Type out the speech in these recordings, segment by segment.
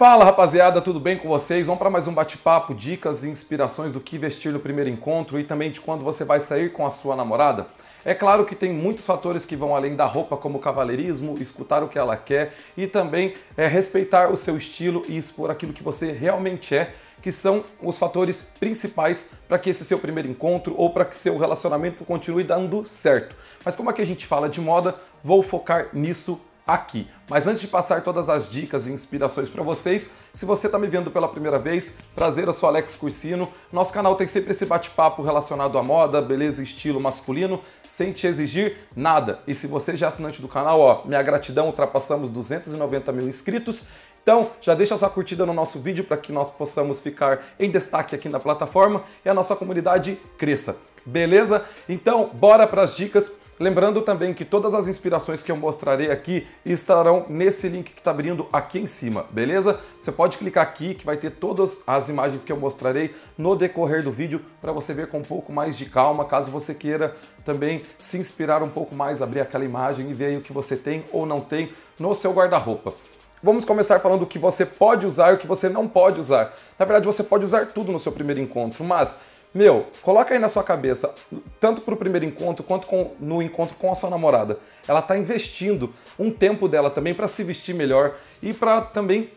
Fala rapaziada, tudo bem com vocês? Vamos para mais um bate-papo, dicas e inspirações do que vestir no primeiro encontro e também de quando você vai sair com a sua namorada. É claro que tem muitos fatores que vão além da roupa, como o cavalheirismo, escutar o que ela quer e também é, respeitar o seu estilo e expor aquilo que você realmente é, que são os fatores principais para que esse seu primeiro encontro ou para que seu relacionamento continue dando certo. Mas como aqui a gente fala de moda, vou focar nisso aqui. Mas antes de passar todas as dicas e inspirações para vocês, se você está me vendo pela primeira vez, prazer, eu sou Alex Cursino. Nosso canal tem sempre esse bate-papo relacionado à moda, beleza estilo masculino, sem te exigir nada. E se você já é assinante do canal, ó, minha gratidão, ultrapassamos 290 mil inscritos. Então, já deixa sua curtida no nosso vídeo para que nós possamos ficar em destaque aqui na plataforma e a nossa comunidade cresça. Beleza? Então, bora para as dicas. Lembrando também que todas as inspirações que eu mostrarei aqui estarão nesse link que está abrindo aqui em cima, beleza? Você pode clicar aqui que vai ter todas as imagens que eu mostrarei no decorrer do vídeo para você ver com um pouco mais de calma, caso você queira também se inspirar um pouco mais, abrir aquela imagem e ver o que você tem ou não tem no seu guarda-roupa. Vamos começar falando o que você pode usar e o que você não pode usar. Na verdade, você pode usar tudo no seu primeiro encontro, mas meu, coloca aí na sua cabeça, tanto para o primeiro encontro quanto com, no encontro com a sua namorada. Ela está investindo um tempo dela também para se vestir melhor e para também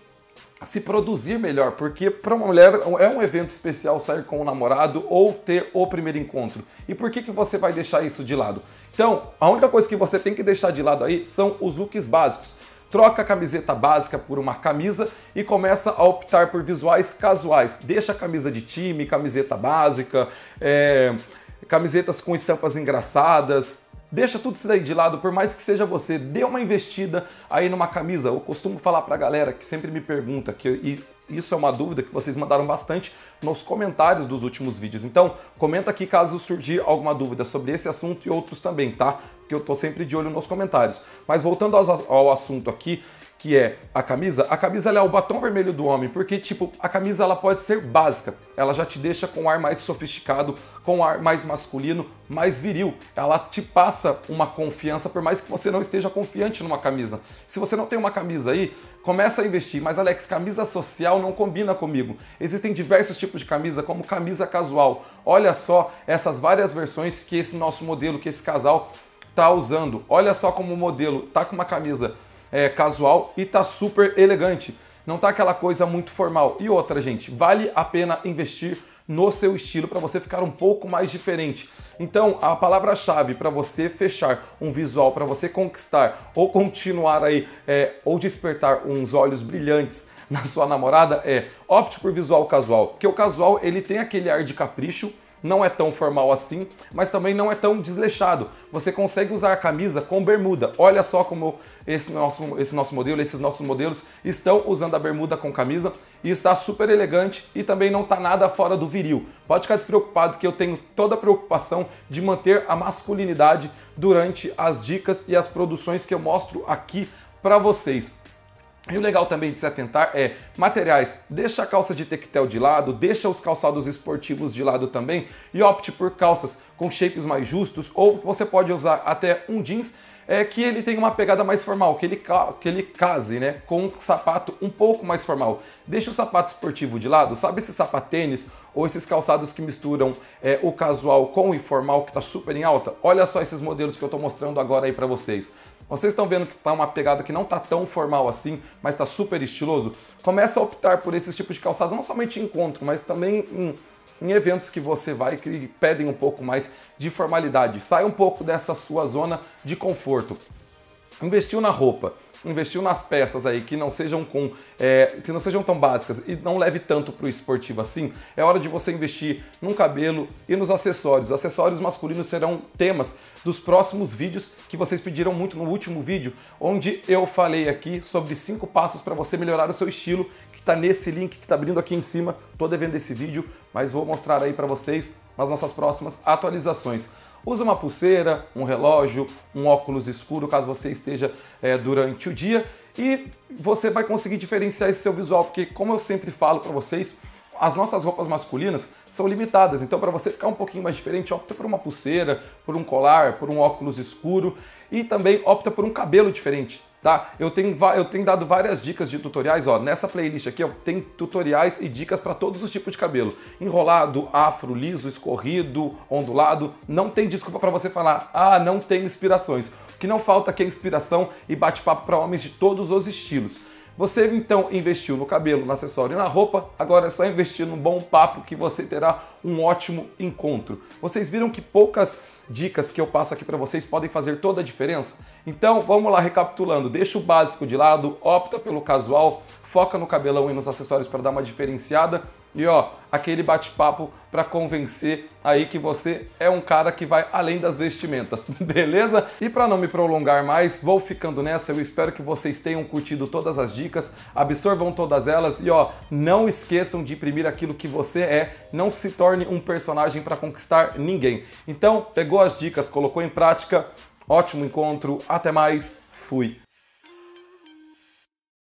se produzir melhor, porque para uma mulher é um evento especial sair com o namorado ou ter o primeiro encontro. E por que, que você vai deixar isso de lado? Então, a única coisa que você tem que deixar de lado aí são os looks básicos troca a camiseta básica por uma camisa e começa a optar por visuais casuais. Deixa a camisa de time, camiseta básica, é, camisetas com estampas engraçadas. Deixa tudo isso daí de lado, por mais que seja você, dê uma investida aí numa camisa. Eu costumo falar pra galera que sempre me pergunta, que, e isso é uma dúvida que vocês mandaram bastante nos comentários dos últimos vídeos. Então, comenta aqui caso surgir alguma dúvida sobre esse assunto e outros também, tá? Porque eu tô sempre de olho nos comentários. Mas voltando ao, assunto aqui, que é a camisa, a camisa é o batom vermelho do homem, porque tipo, a camisa ela pode ser básica, ela já te deixa com um ar mais sofisticado, com um ar mais masculino, mais viril. Ela te passa uma confiança por mais que você não esteja confiante numa camisa. Se você não tem uma camisa aí, começa a investir, mas Alex, camisa social não combina comigo. Existem diversos tipos de camisa, como camisa casual. Olha só essas várias versões que esse nosso modelo, que esse casal tá usando. Olha só como o modelo tá com uma camisa é, casual e tá super elegante. Não tá aquela coisa muito formal. E outra, gente, vale a pena investir no seu estilo para você ficar um pouco mais diferente. Então, a palavra-chave para você fechar um visual, para você conquistar ou continuar aí, é, ou despertar uns olhos brilhantes na sua namorada é opte por visual casual. Porque o casual ele tem aquele ar de capricho, não é tão formal assim, mas também não é tão desleixado. Você consegue usar a camisa com bermuda. Olha só como esse nosso, esse nosso modelo, esses nossos modelos estão usando a bermuda com camisa e está super elegante e também não está nada fora do viril. Pode ficar despreocupado que eu tenho toda a preocupação de manter a masculinidade durante as dicas e as produções que eu mostro aqui para vocês. E o legal também de se atentar é materiais. Deixa a calça de tectel de lado, deixa os calçados esportivos de lado também e opte por calças com shapes mais justos ou você pode usar até um jeans é que ele tem uma pegada mais formal, que ele, que ele case né, com um sapato um pouco mais formal. Deixa o sapato esportivo de lado, sabe esse sapatênis ou esses calçados que misturam é, o casual com o informal que está super em alta? Olha só esses modelos que eu estou mostrando agora aí para vocês. Vocês estão vendo que está uma pegada que não está tão formal assim, mas está super estiloso? Começa a optar por esses tipos de calçado, não somente em encontro, mas também em em eventos que você vai que pedem um pouco mais de formalidade. Sai um pouco dessa sua zona de conforto. Investiu na roupa, investiu nas peças aí que não sejam com é, que não sejam tão básicas e não leve tanto para o esportivo assim, é hora de você investir no cabelo e nos acessórios. Acessórios masculinos serão temas dos próximos vídeos que vocês pediram muito no último vídeo, onde eu falei aqui sobre cinco passos para você melhorar o seu estilo está nesse link que está abrindo aqui em cima. Estou devendo esse vídeo, mas vou mostrar aí para vocês nas nossas próximas atualizações. Use uma pulseira, um relógio, um óculos escuro, caso você esteja é, durante o dia, e você vai conseguir diferenciar esse seu visual, porque como eu sempre falo para vocês, as nossas roupas masculinas são limitadas, então para você ficar um pouquinho mais diferente, opta por uma pulseira, por um colar, por um óculos escuro e também opta por um cabelo diferente. Tá? Eu tenho, eu tenho dado várias dicas de tutoriais, ó, nessa playlist aqui, ó, tem tutoriais e dicas para todos os tipos de cabelo. Enrolado, afro, liso, escorrido, ondulado, não tem desculpa para você falar, ah, não tem inspirações. O que não falta aqui é inspiração e bate-papo para homens de todos os estilos. Você então investiu no cabelo, no acessório e na roupa, agora é só investir num bom papo que você terá um ótimo encontro. Vocês viram que poucas dicas que eu passo aqui para vocês podem fazer toda a diferença? Então vamos lá recapitulando, deixa o básico de lado, opta pelo casual, foca no cabelão e nos acessórios para dar uma diferenciada e ó, aquele bate-papo para convencer aí que você é um cara que vai além das vestimentas, beleza? E para não me prolongar mais, vou ficando nessa. Eu espero que vocês tenham curtido todas as dicas, absorvam todas elas e ó, não esqueçam de imprimir aquilo que você é, não se torne um personagem para conquistar ninguém. Então, pegou as dicas, colocou em prática, ótimo encontro, até mais, fui.